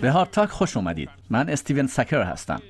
به هارتاک خوش اومدید. من استیون سکر هستم.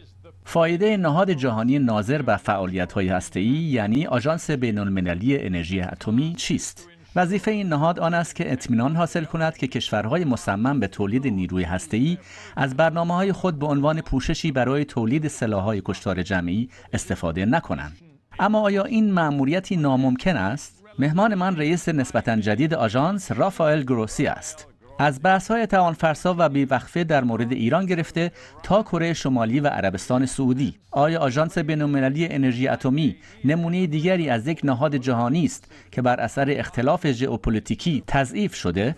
فایده نهاد جهانی ناظر بر فعالیت های هسته‌ای یعنی آژانس بین المللی انرژی اتمی چیست؟ وظیفه این نهاد آن است که اطمینان حاصل کند که کشورهای مصمم به تولید نیروی هسته‌ای از برنامه های خود به عنوان پوششی برای تولید سلاح‌های کشتار جمعی استفاده نکنند. اما آیا این مأموریتی ناممکن است؟ مهمان من رئیس نسبتا جدید آژانس رافائل گروسی است. از بحث های توانفرسا و بیوقفه در مورد ایران گرفته تا کره شمالی و عربستان سعودی. آیا آژانس بین‌المللی انرژی اتمی نمونه دیگری از یک نهاد جهانی است که بر اثر اختلاف ژئوپلیتیکی تضعیف شده.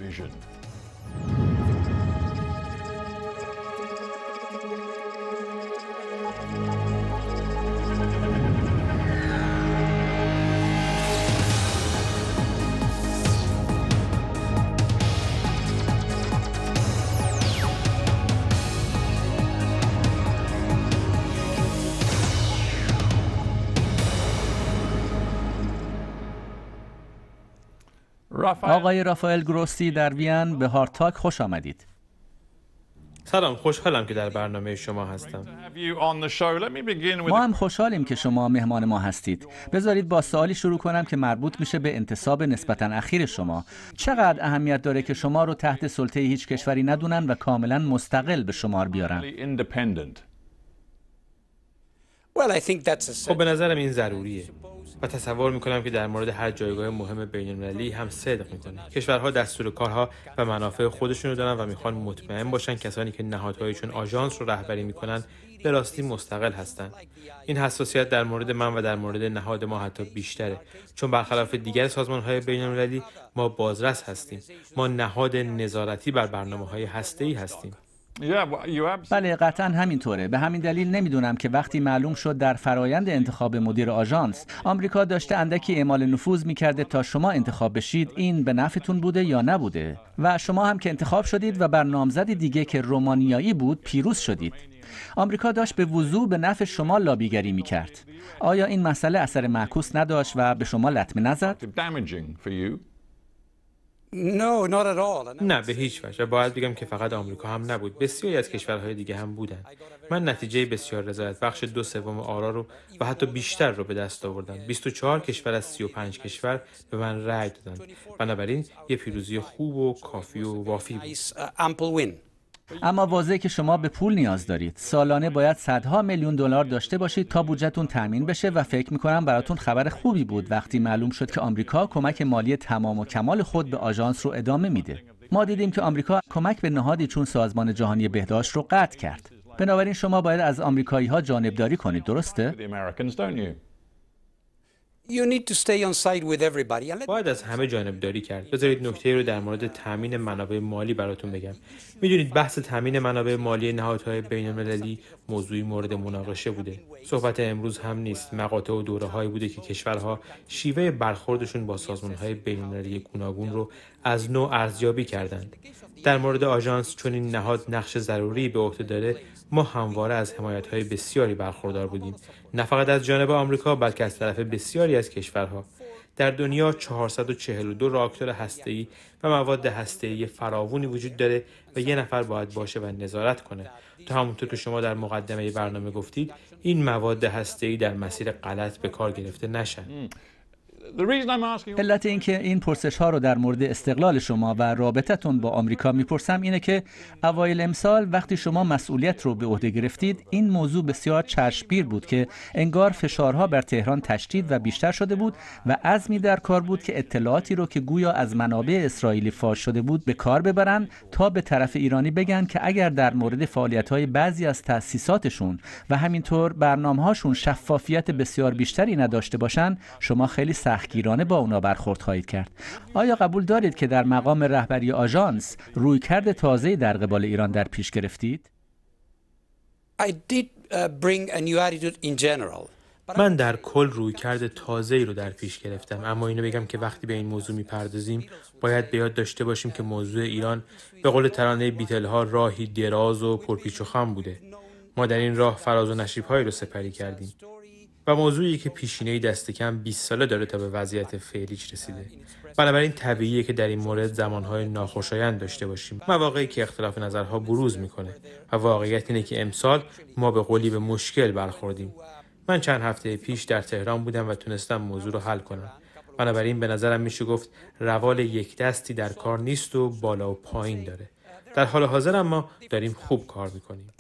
آقای رافائل گروسی در وین به هارتاک خوش آمدید. سلام خوشحالم که در برنامه شما هستم. ما هم خوشحالیم که شما مهمان ما هستید. بذارید با سوالی شروع کنم که مربوط میشه به انتصاب نسبتا اخیر شما. چقدر اهمیت داره که شما رو تحت سلطه هیچ کشوری ندونن و کاملا مستقل به شمار بیارن؟ خب به نظرم این ضروریه. و تصور می‌کنم که در مورد هر جایگاه مهم بین المللی هم صدق می‌کنه. کشورها دستور کارها و منافع خودشون رو دارن و می‌خوان مطمئن باشن کسانی که نهادهایشون آژانس رو رهبری می‌کنن به راستی مستقل هستند این حساسیت در مورد من و در مورد نهاد ما حتی بیشتره. چون برخلاف دیگر سازمان های بین المللی ما بازرس هستیم. ما نهاد نظارتی بر برنامه های هستیم. بله قطعا همینطوره. به همین دلیل نمی‌دونم که وقتی معلوم شد در فرایند انتخاب مدیر آژانس آمریکا داشته اندکی اعمال نفوذ می‌کرده تا شما انتخاب بشید این به نفعتون بوده یا نبوده؟ و شما هم که انتخاب شدید و بر نامزد دیگه که رومانیایی بود پیروز شدید. آمریکا داشت به وضوع به نفع شما لابیگری می‌کرد. آیا این مسئله اثر معکوس نداشت و به شما لطمه نزد؟ نه به هیچ وجه. باید بگم که فقط آمریکا هم نبود. بسیاری از کشورهای دیگه هم بودن. من نتیجه بسیار رضایت بخش دو سوم آرا رو و حتی بیشتر رو به دست آوردم. 24 کشور از 35 کشور به من رأی دادن. بنابراین یه پیروزی خوب و کافی و وافی بود. اما واضحه که شما به پول نیاز دارید. سالانه باید صدها میلیون دلار داشته باشید تا بودجهتون تامین بشه و فکر می‌کنم براتون خبر خوبی بود. وقتی معلوم شد که آمریکا کمک مالی تمام و کمال خود به آژانس رو ادامه میده. ما دیدیم که آمریکا کمک به نهادی چون سازمان جهانی بهداشت رو قطع کرد. بنابراین شما باید از آمریکایی ها جانبداری کنید. درسته؟ باید از همه جانب داری کرد. بذارید نکته رو در مورد تامین منابع مالی براتون بگم. می‌دونید بحث تامین منابع مالی نهادهای بین المللی موضوعی مورد مناقشه بوده. صحبت امروز هم نیست. مقاطع و دوره هایی بوده که کشورها شیوه برخوردشون با سازمان های بین المللی گوناگون رو از نوع ارزیابی کردند. در مورد آژانس چون این نهاد نقش ضروری به عهده داره ما همواره از حمایت های بسیاری برخوردار بودیم. نه فقط از جانب آمریکا بلکه از طرف بسیاری از کشورها. در دنیا 442 راکتور هسته‌ای و مواد هسته‌ای فراوانی وجود داره و یه نفر باید باشه و نظارت کنه. تا همونطور که شما در مقدمه برنامه گفتید این مواد هسته‌ای در مسیر غلط به کار گرفته نشن. علت اینکه این پرسش ها رو در مورد استقلال شما و رابطتون با آمریکا می‌پرسم اینه که اوایل امسال وقتی شما مسئولیت رو به عهده گرفتید این موضوع بسیار چشمگیر بود که انگار فشارها بر تهران تشدید و بیشتر شده بود و عزمی در کار بود که اطلاعاتی رو که گویا از منابع اسرائیلی فاش شده بود به کار ببرن تا به طرف ایرانی بگن که اگر در مورد فعالیت های بعضی از تأسیساتشون و همینطور برنامه هاشون شفافیت بسیار بیشتری نداشته باشن شما خیلی سختگیرانه با اونا برخورد خواهید کرد. آیا قبول دارید که در مقام رهبری آژانس رویکرد تازه در قبال ایران در پیش گرفتید؟ من در کل روی کرده تازه ای رو در پیش گرفتم. اما اینو بگم که وقتی به این موضوع می‌پردازیم باید به یاد داشته باشیم که موضوع ایران به قول ترانه بیتل ها راهی دراز و پرپیچ و خم بوده. ما در این راه فراز و نشیب هایی رو سپری کردیم. و موضوعی که پیشینه دست کم 20 ساله داره تا به وضعیت فعلیش رسیده. بنابراین طبیعیه که در این مورد زمانهای ناخوشایند داشته باشیم. مواقعی که اختلاف نظرها بروز می‌کنه و واقعیت اینه که امسال ما به قولی به مشکل برخوردیم. من چند هفته پیش در تهران بودم و تونستم موضوع رو حل کنم. بنابراین به نظرم میشه گفت روال یک دستی در کار نیست و بالا و پایین داره. در حال حاضر اما داریم خوب کار می‌کنیم.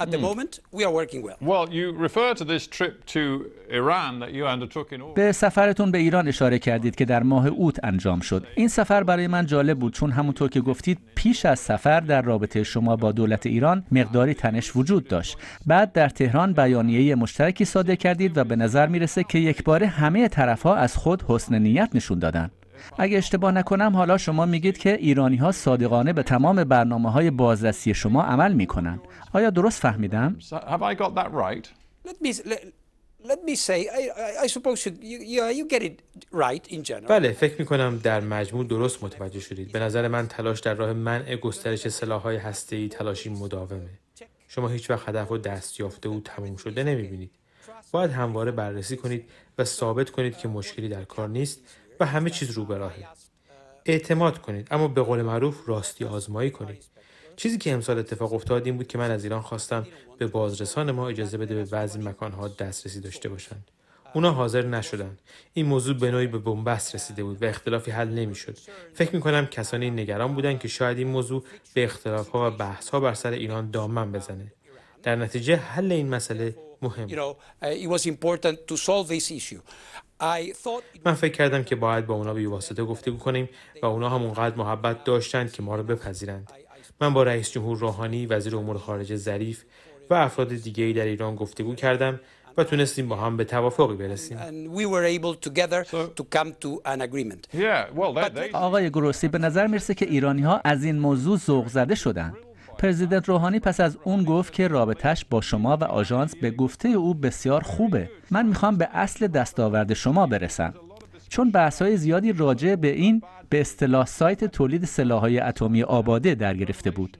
به سفرتون به ایران اشاره کردید که در ماه اوت انجام شد. این سفر برای من جالب بود چون همونطور که گفتید پیش از سفر در رابطه شما با دولت ایران مقداری تنش وجود داشت. بعد در تهران بیانیه مشترکی صادر کردید و به نظر می‌رسه که یک بار همه طرفها از خود حسن نیت نشون دادن. اگه اشتباه نکنم حالا شما میگید که ایرانی ها صادقانه به تمام برنامه های بازرسی شما عمل می‌کنن. آیا درست فهمیدم؟ بله فکر می کنم در مجموع درست متوجه شدید. به نظر من تلاش در راه منع گسترش سلاحهای هسته‌ای تلاشی مداومه. شما هیچ وقت هدف و دست یافته و تموم شده نمی بینید باید همواره بررسی کنید و ثابت کنید که مشکلی در کار نیست و همه چیز رو به اعتماد کنید اما به قول معروف راستی آزمایی کنید. چیزی که امسال اتفاق افتاد این بود که من از ایران خواستم به بازرسان ما اجازه بده به بعضی مکانها دسترسی داشته باشند. اونا حاضر نشدن این موضوع به نوعی به بنبست رسیده بود و اختلافی حل نمی‌شد. فکر می کنم کسانی نگران بودند که شاید این موضوع به اختلافها و بحثها بر سر ایران دامن بزنه. در نتیجه حل این مسئله مهم من فکر کردم که باید با اونا به واسطه گفتگو کنیم و اونا هم اونقدر محبت داشتند که ما رو بپذیرند. من با رئیس جمهور روحانی، وزیر امور خارجه ظریف و افراد دیگه ای در ایران گفتگو کردم و تونستیم با هم به توافقی برسیم. آقای گروسی به نظر می‌رسه که ایرانی ها از این موضوع ذوق زده شدند. پرزیدنت روحانی پس از اون گفت که رابطش با شما و آژانس به گفته او بسیار خوبه. من می‌خوام به اصل دستاورد شما برسم. چون بحث های زیادی راجع به این به اصطلاح سایت تولید سلاحهای اتمی آباده در گرفته بود.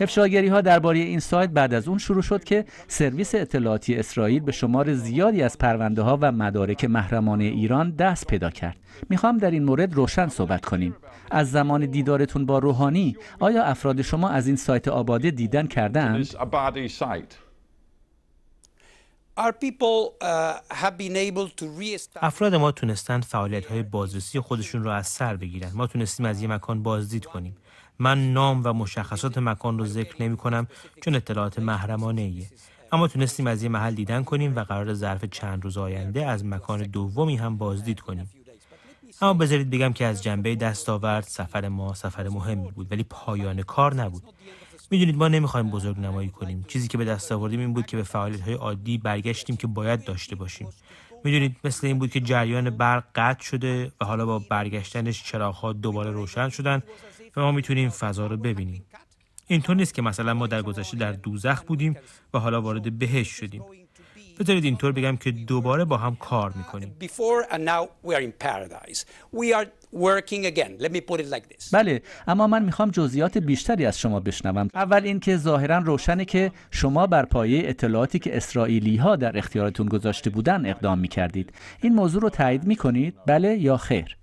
افشاگری ها درباره این سایت بعد از اون شروع شد که سرویس اطلاعاتی اسرائیل به شمار زیادی از پرونده ها و مدارک محرمانه ایران دست پیدا کرد. می‌خوام در این مورد روشن صحبت کنیم. از زمان دیدارتون با روحانی آیا افراد شما از این سایت آباده دیدن کردند؟ افراد ما تونستند فعالیت های بازرسی خودشون رو از سر بگیرن. ما تونستیم از یه مکان بازدید کنیم. من نام و مشخصات مکان رو ذکر نمی کنم چون اطلاعات محرمانه ایه. اما تونستیم از یه محل دیدن کنیم و قرار ظرف چند روز آینده از مکان دومی هم بازدید کنیم. اما بذارید بگم که از جنبه دستاورد سفر ما سفر مهمی بود ولی پایان کار نبود. می‌دونید ما نمی‌خوایم بزرگ نمایی کنیم. چیزی که به دست آوردیم این بود که به فعالیت های عادی برگشتیم که باید داشته باشیم. می‌دونید مثل این بود که جریان برق قطع شده و حالا با برگشتنش چراغها دوباره روشن شدن و ما می‌تونیم فضا رو ببینیم. اینطور نیست که مثلا ما در گذشته در دوزخ بودیم و حالا وارد بهش شدیم. بذارید اینطور بگم که دوباره با هم کار می‌کنیم. بله اما من می‌خوام جزئیات بیشتری از شما بشنوم. اول اینکه ظاهرا روشنه که شما بر پایه اطلاعاتی که اسرائیلی ها در اختیارتون گذاشته بودن اقدام می‌کردید. این موضوع رو تایید می‌کنید؟ بله یا خیر؟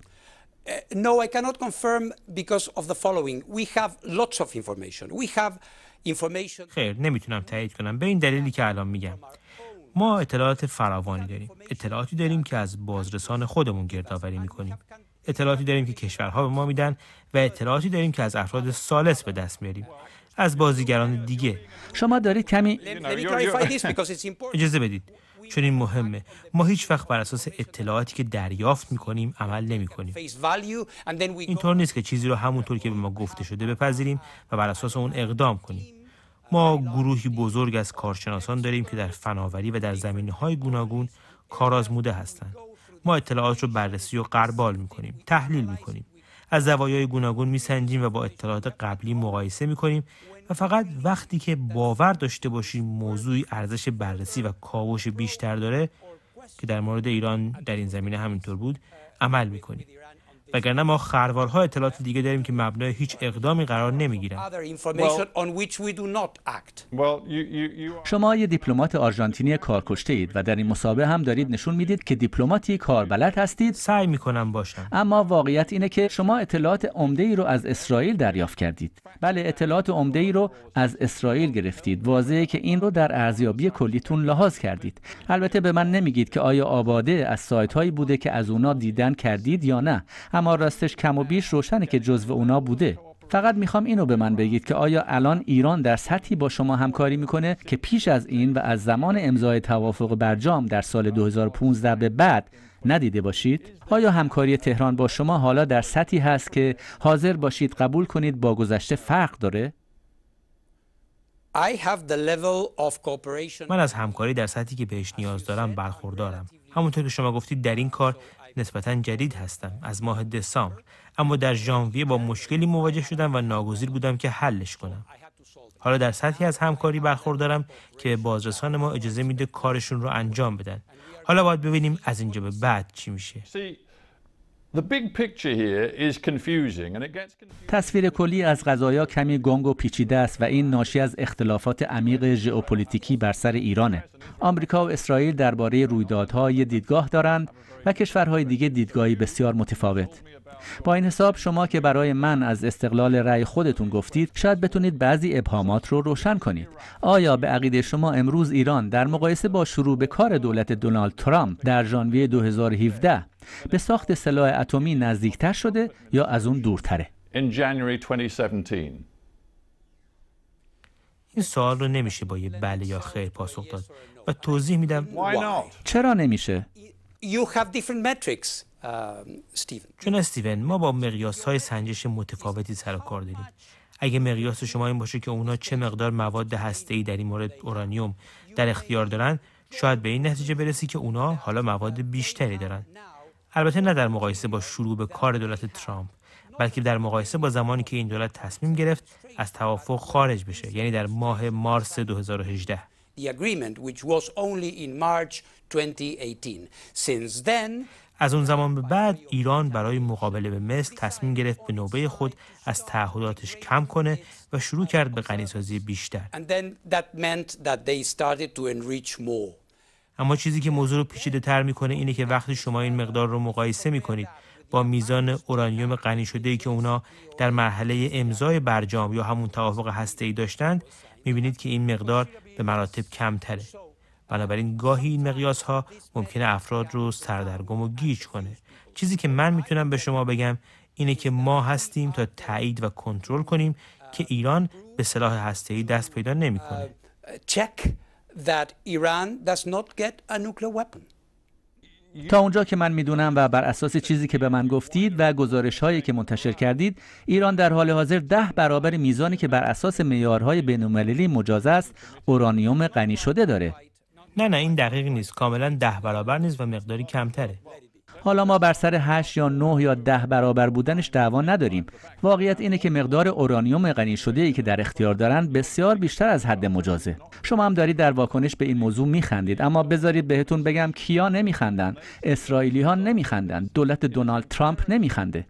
No, I cannot confirm because of the following. We have lots of information. We have information. خیر نمی‌تونم تایید کنم به این دلیلی که الان میگم. ما اطلاعات فراوانی داریم. اطلاعاتی داریم که از بازرسان خودمون گردآوری می‌کنیم. اطلاعاتی داریم که کشورها به ما میدن و اطلاعاتی داریم که از افراد سالس به دست میاریم. از بازیگران دیگه. شما دارید کمی اجازه بدید. چون این مهمه. ما هیچ وقت بر اساس اطلاعاتی که دریافت می‌کنیم عمل نمی کنیم اینطور نیست که چیزی رو همونطور که به ما گفته شده بپذیریم و بر اساس اون اقدام کنیم. ما گروهی بزرگ از کارشناسان داریم که در فناوری و در زمینه های گوناگون کارآزموده هستند. ما اطلاعات رو بررسی و قربال می‌کنیم تحلیل می‌کنیم. از زوایای گوناگون میسنجیم و با اطلاعات قبلی مقایسه می‌کنیم و فقط وقتی که باور داشته باشیم موضوعی ارزش بررسی و کاوش بیشتر داره که در مورد ایران در این زمینه همینطور بود عمل می‌کنیم وگرنه ما خروارها اطلاعات دیگه داریم که مبنای هیچ اقدامی قرار نمی‌گیرن شما یه دیپلمات آرژانتینی کارکشته اید و در این مسابقه هم دارید نشون می‌دید که دیپلماتی کاربلد هستید سعی می‌کنم باشم اما واقعیت اینه که شما اطلاعات عمده ای رو از اسرائیل دریافت کردید. بله اطلاعات عمده ای رو از اسرائیل گرفتید. واضحه که این رو در ارزیابی کلیتون لحاظ کردید. البته به من نمیگید که آیا آباده از سایت هایی بوده که از اونا دیدن کردید یا نه. اما راستش کم و بیش روشنه که جزو اونا بوده. فقط می‌خوام اینو به من بگید که آیا الان ایران در سطحی با شما همکاری می‌کنه که پیش از این و از زمان امضای توافق برجام در سال 2015 به بعد ندیده باشید؟ آیا همکاری تهران با شما حالا در سطحی هست که حاضر باشید قبول کنید با گذشته فرق داره؟ من از همکاری در سطحی که بهش نیاز دارم برخوردارم همونطور که شما گفتید در این کار نسبتا جدید هستم از ماه دسامبر. اما در ژانویه با مشکلی مواجه شدم و ناگزیر بودم که حلش کنم. حالا در سطحی از همکاری برخوردارم که بازرسان ما اجازه میده کارشون رو انجام بدن. حالا باید ببینیم از اینجا به بعد چی میشه. تصویر کلی از غذایا کمی گنگ و پیچیده است و این ناشی از اختلافات عمیق ژئوپلیتیکی بر سر ایرانه. آمریکا و اسرائیل درباره رویدادها یه دیدگاه دارند و کشورهای دیگه دیدگاهی بسیار متفاوت. با این حساب شما که برای من از استقلال رأی خودتون گفتید شاید بتونید بعضی ابهامات رو روشن کنید آیا به عقیده شما امروز ایران در مقایسه با شروع به کار دولت دونالد ترامپ در ژانویه 2017 به ساخت سلاح اتمی نزدیکتر شده یا از اون دورتره؟ In January 2017, این سوال رو نمیشه با یه بله یا خیر پاسخ داد و توضیح میدم? چرا نمیشه؟ Um. چون استیون ما با مقیاس های سنجش متفاوتی سر و کار داریم. اگه مقیاس شما این باشه که اونا چه مقدار مواد هسته‌ای در این مورد اورانیوم در اختیار دارن شاید به این نتیجه برسی که اونا حالا مواد بیشتری دارن. البته نه در مقایسه با شروع به کار دولت ترامپ بلکه در مقایسه با زمانی که این دولت تصمیم گرفت از توافق خارج بشه یعنی در ماه مارس 2018 The agreement, which was only in March 2018. Since then, از اون زمان به بعد ایران برای مقابله به مثل تصمیم گرفت به نوبه خود از تعهداتش کم کنه و شروع کرد به غنیسازی بیشتر. اما چیزی که موضوع رو پیچیده تر می‌کنه اینه که وقتی شما این مقدار رو مقایسه می‌کنید با میزان اورانیوم غنی شده ای که اونا در مرحله امضای برجام یا همون توافق هسته‌ای داشتند می‌بینید که این مقدار به مراتب کمتره. بنابراین گاهی این مقیاس ها ممکنه افراد رو سردرگم و گیج کنه. چیزی که من می‌تونم به شما بگم اینه که ما هستیم تا تایید و کنترل کنیم که ایران به سلاح هسته‌ای دست پیدا نمی‌کنه. check that Iran does not get a nuclear weapon. تا اونجا که من می‌دونم و بر اساس چیزی که به من گفتید و گزارش هایی که منتشر کردید ایران در حال حاضر ده برابر میزانی که بر اساس معیارهای بین‌المللی مجاز است اورانیوم غنی شده داره. نه نه این دقیق نیست. کاملا ده برابر نیست و مقداری کمتره. حالا ما بر سر 8 یا 9 یا 10 برابر بودنش دعوا نداریم. واقعیت اینه که مقدار اورانیوم غنی شده ای که در اختیار دارن بسیار بیشتر از حد مجازه. شما هم دارید در واکنش به این موضوع میخندید اما بذارید بهتون بگم کیا نمیخندن. اسرائیلی ها نمیخندن. دولت دونالد ترامپ نمیخنده.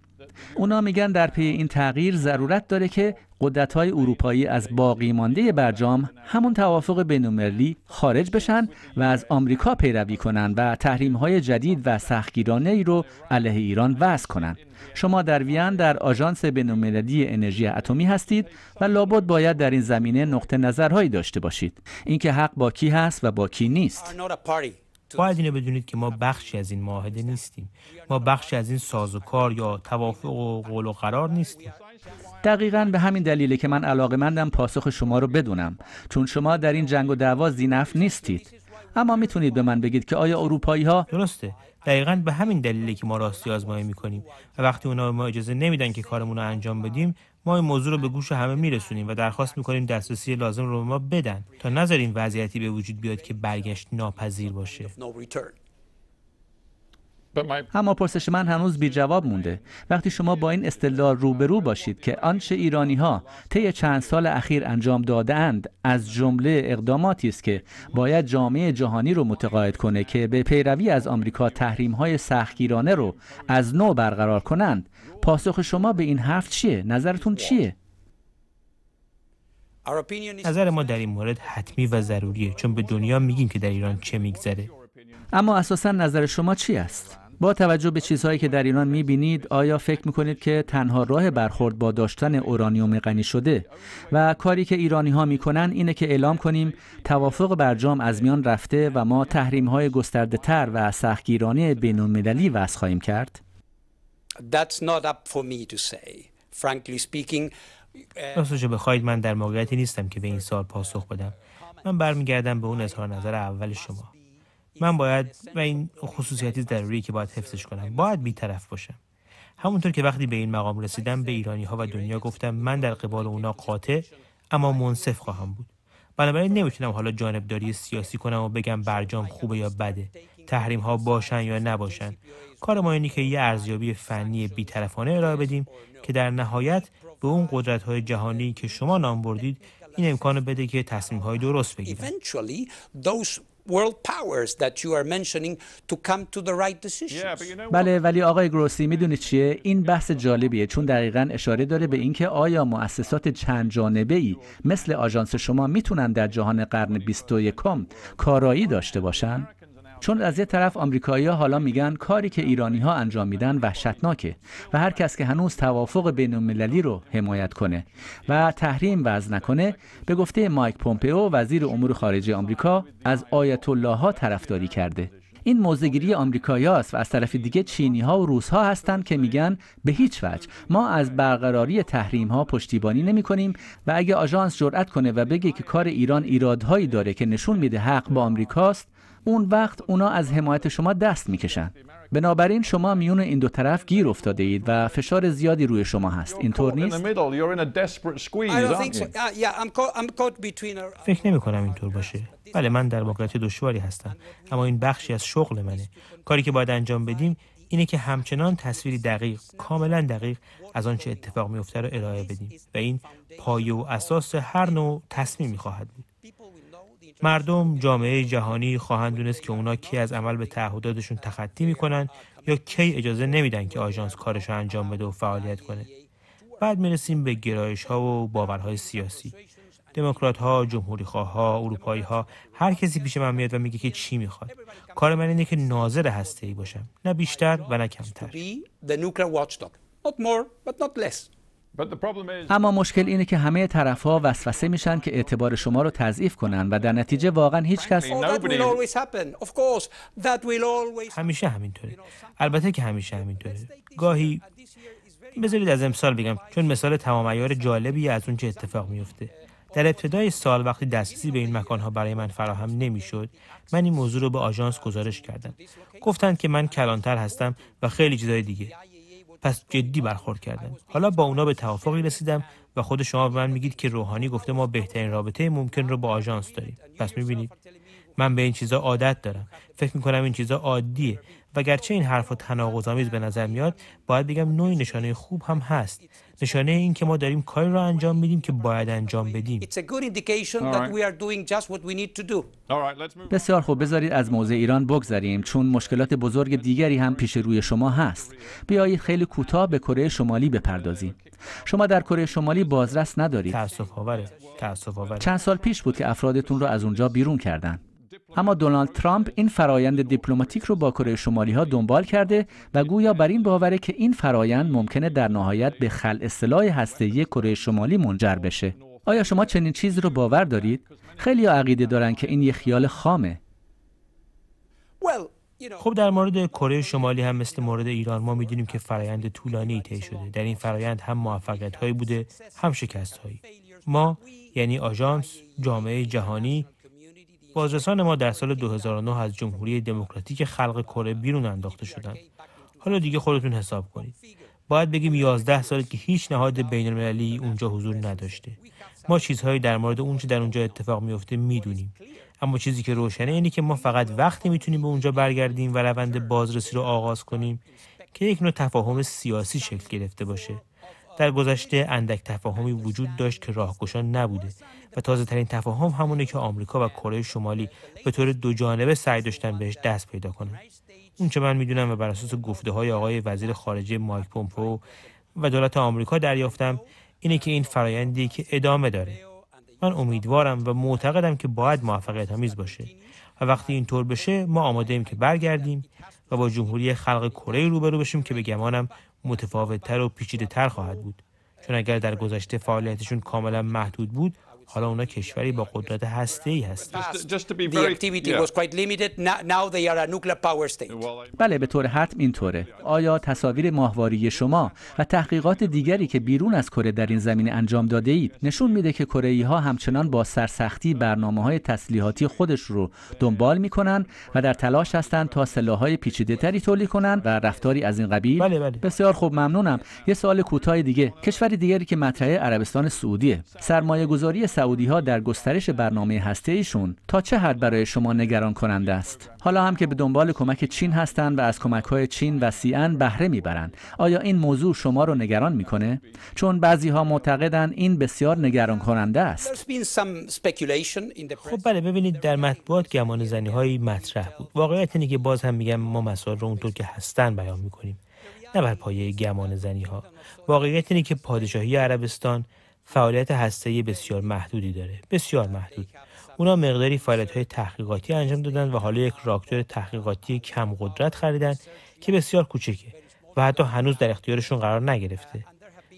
اونا میگن در پی این تغییر ضرورت داره که قدرت‌های اروپایی از باقی مانده برجام همون توافق بین‌المللی خارج بشن و از آمریکا پیروی کنن و تحریم‌های جدید و سختگیرانه ای رو علیه ایران وضع کنن. شما در وین در آژانس بین‌المللی انرژی اتمی هستید و لابد باید در این زمینه نقطه نظرهایی داشته باشید. اینکه حق با کی هست و با کی نیست. باید اینو بدونید که ما بخشی از این معاهده نیستیم. ما بخشی از این ساز و کار یا توافق و قول و قرار نیستیم. دقیقا به همین دلیله که من علاقمندم پاسخ شما رو بدونم چون شما در این جنگ و دعوا زینف نیستید. اما می‌تونید به من بگید که آیا اروپایی ها درسته. دقیقا به همین دلیله که ما راستی آزمایی می‌کنیم. و وقتی اونا به ما اجازه نمیدن که کارمون رو انجام بدیم ما این موضوع رو به گوش همه میرسونیم و درخواست می‌کنیم دسترسی لازم رو به ما بدن. تا نذاریم وضعیتی به وجود بیاد که برگشت ناپذیر باشه. اما پرسش من هنوز بی جواب مونده. وقتی شما با این استدلال روبرو باشید که آنچه ایرانی ها طی چند سال اخیر انجام دادهاند از جمله اقداماتی است که باید جامعه جهانی رو متقاعد کنه که به پیروی از آمریکا تحریم های سختگیرانه رو از نو برقرار کنند. پاسخ شما به این حرف چیه؟ نظرتون چیه؟ نظر ما در این مورد حتمی و ضروریه چون به دنیا میگیم که در ایران چه میگذره. اما اساسا نظر شما چی است؟ با توجه به چیزهایی که در ایران می‌بینید آیا فکر می‌کنید که تنها راه برخورد با داشتن اورانیوم غنی شده و کاری که ایرانی ها می‌کنن اینه که اعلام کنیم توافق برجام از میان رفته و ما تحریم های گسترده تر و سختگیرانه بین المللی وضع خواهیم کرد؟ That's not up for me to say. Frankly speaking, راستش بخواید من در موقعیتی نیستم که به این سال پاسخ بدم من برمیگردم به اون اظهار نظر اول شما من باید و این خصوصیتی ضروری که باید حفظش کنم باید بیطرف باشم. همونطور که وقتی به این مقام رسیدم به ایرانی ها و دنیا گفتم من در قبال اونا قاطع اما منصف خواهم بود. بنابراین نمی‌تونم حالا جانبداری سیاسی کنم و بگم برجام خوبه یا بده تحریم ها باشن یا نباشن. کار ما اینه که یه ارزیابی فنی بیطرفانه ارائه بدیم که در نهایت به اون قدرت های جهانی که شما نام بردید این امکان بده که تصمیم های درست بگیرن. World powers that you are mentioning to come to the right decisions. بله ولی آقای گروسی می‌دونید چیه؟ این بحث جالبیه چون دقیقا اشاره داره به اینکه آیا مؤسسات چند جانبه ای مثل آژانس شما می‌تونن در جهان قرن 21 کارایی داشته باشن؟ چون از یه طرف آمریکایی‌ها حالا میگن کاری که ایرانی ها انجام میدن وحشتناکه و هر کس که هنوز توافق بین المللی رو حمایت کنه و تحریم وضع نکنه به گفته مایک پومپئو وزیر امور خارجه آمریکا از آیت الله ها طرفداری کرده. این موزگیری آمریکاییاست و از طرف دیگه چینی ها و روس ها هستند که میگن به هیچ وجه ما از برقراری تحریم ها پشتیبانی نمی کنیم و اگه آژانس جرأت کنه و بگه که کار ایران ایرادهایی داره که نشون میده حق با آمریکاست اون وقت اونا از حمایت شما دست می‌کشن. بنابراین شما میون این دو طرف گیر افتاده اید و فشار زیادی روی شما هست. اینطور نیست؟ فکر نمی کنم اینطور باشه. بله من در موقعیت دشواری هستم. اما این بخشی از شغل منه. کاری که باید انجام بدیم اینه که همچنان تصویری دقیق کاملا دقیق از آنچه اتفاق میفته رو ارائه بدیم. و این پایه و اساس هر نوع تصمیمی خواهد بود. مردم جامعه جهانی خواهند دونست که اونا کی از عمل به تعهداتشون تخطی می‌کنن یا کی اجازه نمیدن که آژانس کارش انجام بده و فعالیت کنه. بعد می‌رسیم به گرایش ها و باورهای سیاسی. دموکرات ها، جمهوری خواه ها، اروپایی ها هر کسی پیش من میاد و میگه که چی می‌خواد. کار من اینه که ناظر هسته باشم. نه بیشتر و نه کمتر. اما مشکل اینه که همه طرفها وسوسه میشن که اعتبار شما رو تضعیف کنن و در نتیجه واقعا هیچ کس همیشه همینطوره. البته که همیشه همینطوره. گاهی بذارید از امسال بگم چون مثال تمام عیار جالبی از اون چه اتفاق میفته. در ابتدای سال وقتی دسترسی به این مکانها برای من فراهم نمی‌شد من این موضوع رو به آژانس گزارش کردم. گفتند که من کلانتر هستم و خیلی چیزای دیگه. پس جدی برخورد کردم حالا با اونا به توافقی رسیدم و خود شما به من میگید که روحانی گفته ما بهترین رابطه ممکن رو با آژانس داریم. پس می‌بینید من به این چیزا عادت دارم. فکر می‌کنم این چیزا عادیه. و گرچه این حرف تناقض‌آمیز به نظر میاد باید بگم نوعی نشانه خوب هم هست. نشانه این که ما داریم کاری را انجام میدیم که باید انجام بدیم. بسیار خوب بذارید از موضع ایران بگذریم چون مشکلات بزرگ دیگری هم پیش روی شما هست. بیایید خیلی کوتاه به کره شمالی بپردازیم. شما در کره شمالی بازرس ندارید. تاسف آوره تاسف آوره چند سال پیش بود که افرادتون رو از اونجا بیرون کردن. اما دونالد ترامپ این فرایند دیپلماتیک رو با کره شمالی ها دنبال کرده و گویا بر این باوره که این فرایند ممکنه در نهایت به خلع سلاح هسته‌ای کره شمالی منجر بشه. آیا شما چنین چیزی رو باور دارید؟ خیلی عقیده دارن که این یه خیال خامه. خب در مورد کره شمالی هم مثل مورد ایران ما می‌دونیم که فرایند طولانی طی شده. در این فرایند هم موفقیت هایی بوده هم شکست هایی ما یعنی آژانس جامعه جهانی بازرسان ما در سال 2009 از جمهوری دموکراتیک خلق کره بیرون انداخته شدند. حالا دیگه خودتون حساب کنید. باید بگیم 11 سال که هیچ نهاد بین المللی اونجا حضور نداشته. ما چیزهایی در مورد اونچه در اونجا اتفاق میفته می‌دونیم. اما چیزی که روشنه اینه که ما فقط وقتی می‌تونیم به اونجا برگردیم و روند بازرسی رو آغاز کنیم که یک نوع تفاهم سیاسی شکل گرفته باشه. در گذشته اندک تفاهمی وجود داشت که راهگشان نبوده و تازه ترین تفاهم همونه که آمریکا و کره شمالی به طور دو جانبه سعی داشتن بهش دست پیدا کنن. اون چه من می‌دونم و بر اساس گفته های آقای وزیر خارجه مایک پومپو و دولت آمریکا دریافتم اینه که این فرایندی که ادامه داره. من امیدوارم و معتقدم که باید موفقیت آمیز باشه و وقتی اینطور بشه ما آماده ایم که برگردیم و با جمهوری خلق کره روبرو بشیم که به گمانم متفاوتتر و پیچیده تر خواهد بود. چون اگر در گذشته فعالیتشون کاملا محدود بود حالا اونا کشوری با قدرت هسته ای هستن بله به طور حتم اینطوره. آیا تصاویر ماهواری شما و تحقیقات دیگری که بیرون از کره در این زمینه انجام داده اید نشون میده که کره ها همچنان با سرسختی برنامه های تسلیحاتی خودش رو دنبال می‌کنن و در تلاش هستند تا سلاح های پیچیده تری تولید کنند و رفتاری از این قبیل بله بله. بسیار خوب ممنونم. یه سوال کوتاه دیگه. کشور دیگری که مطرح عربستان سعودیه. سرمایه گذاری سعودی ها در گسترش برنامه هسته ایشون تا چه حد برای شما نگران کننده است؟ حالا هم که به دنبال کمک چین هستند و از کمک های چین و سیان بهره می‌برند آیا این موضوع شما رو نگران می‌کنه؟ چون بعضی ها معتقدند این بسیار نگران کننده است خب بله ببینید در مطبوعات گمان زنی های مطرح بود. واقعیت اینه که باز هم میگم ما مسائل رو اونطور که هستن بیان می‌کنیم. نه بر پایه گمان زنی ها واقعیت اینه که پادشاهی عربستان فعالیت هسته‌ای بسیار محدودی داره. بسیار محدود. اونا مقداری فعالیت های تحقیقاتی انجام دادن و حالا یک راکتور تحقیقاتی کم قدرت خریدن که بسیار کوچکه و حتی هنوز در اختیارشون قرار نگرفته.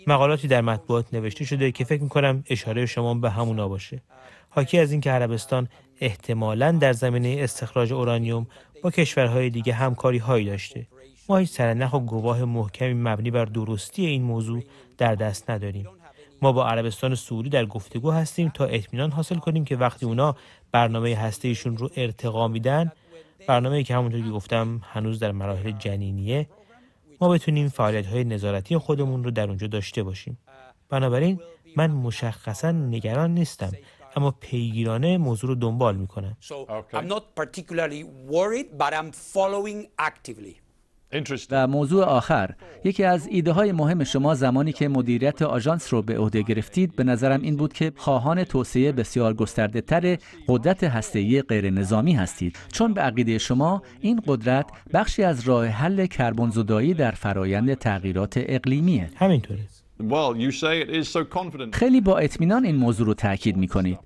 مقالاتی در مطبوعات نوشته شده که فکر می‌کنم اشاره شما به همونا باشه. حاکی از اینکه عربستان احتمالا در زمینه استخراج اورانیوم با کشورهای دیگه همکاری هایی داشته. ما هیچ سرنخ و گواه محکمی مبنی بر درستی این موضوع در دست نداریم. ما با عربستان سعودی در گفتگو هستیم تا اطمینان حاصل کنیم که وقتی اونا برنامه هسته ایشون رو ارتقا میدن برنامه که همونطور که گفتم هنوز در مراحل جنینیه ما بتونیم فعالیت های نظارتی خودمون رو در اونجا داشته باشیم. بنابراین من مشخصا نگران نیستم اما پیگیرانه موضوع رو دنبال می‌کنم. و موضوع آخر. یکی از ایده های مهم شما زمانی که مدیریت آژانس رو به عهده گرفتید به نظرم این بود که خواهان توسعه بسیار گسترده تر قدرت هسته‌ای غیر نظامی هستید. چون به عقیده شما این قدرت بخشی از راه حل کربن زدایی در فرایند تغییرات اقلیمیه. همینطوره. خیلی با اطمینان این موضوع رو تاکید می‌کنید.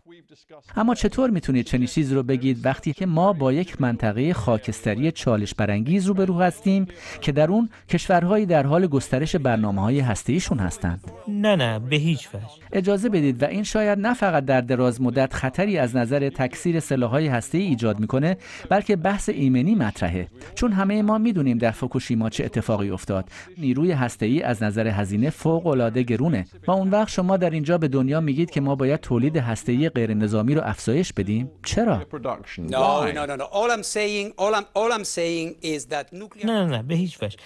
اما چطور می‌تونید چنین چیزی رو بگید وقتی که ما با یک منطقه خاکستری چالش برانگیز روبرو هستیم که در اون کشورهایی در حال گسترش برنامه های هستیشون هستند. نه نه به هیچ وجه. اجازه بدید و این شاید نه فقط در دراز مدت خطری از نظر تکثیر سلاح‌های هسته‌ای ایجاد می‌کنه بلکه بحث ایمنی مطرحه. چون همه ما می‌دونیم در فوکوشیما چه اتفاقی افتاد. نیروی هسته‌ای از نظر هزینه فوق العاده گرونه. و اون وقت شما در اینجا به دنیا میگید که ما باید تولید هسته‌ای غیر نظامی رو افزایش بدیم؟ چرا؟ نه نه نه. به هیچ وجه.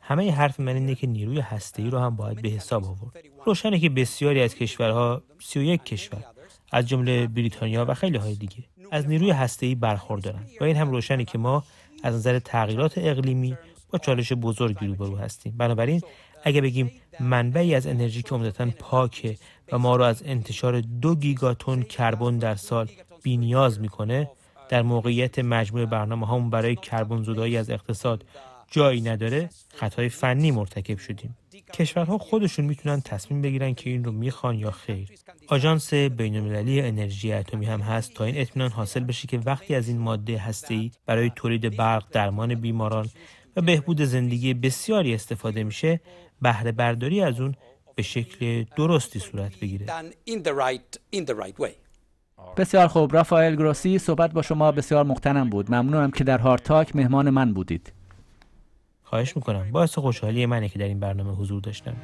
همه حرف من اینه که نیروی هسته‌ای رو هم باید به حساب آورد. روشنه که بسیاری از کشورها 31 کشور از جمله بریتانیا و خیلی های دیگه از نیروی هسته‌ای برخوردارن. و این هم روشنه که ما از نظر تغییرات اقلیمی با چالش بزرگی روبرو هستیم. بنابراین اگه بگیم منبعی از انرژی که عمدتا پاکه و ما رو از انتشار دو گیگاتون کربن در سال بینیاز می‌کنه در موقعیت مجموع برنامه همون برای کربن زدایی از اقتصاد جایی نداره خطای فنی مرتکب شدیم. کشورها خودشون می‌تونن تصمیم بگیرن که این رو می‌خوان یا خیر. آژانس بینالمللی انرژی اتمی هم هست تا این اطمینان حاصل بشه که وقتی از این ماده هسته‌ای برای تولید برق درمان بیماران و بهبود زندگی بسیاری استفاده میشه بهره برداری از اون به شکل درستی صورت بگیره. بسیار خوب. رافائل گروسی صحبت با شما بسیار مختنم بود. ممنونم که در هارتاک مهمان من بودید. خواهش می‌کنم. باعث خوشحالی منه که در این برنامه حضور داشتم.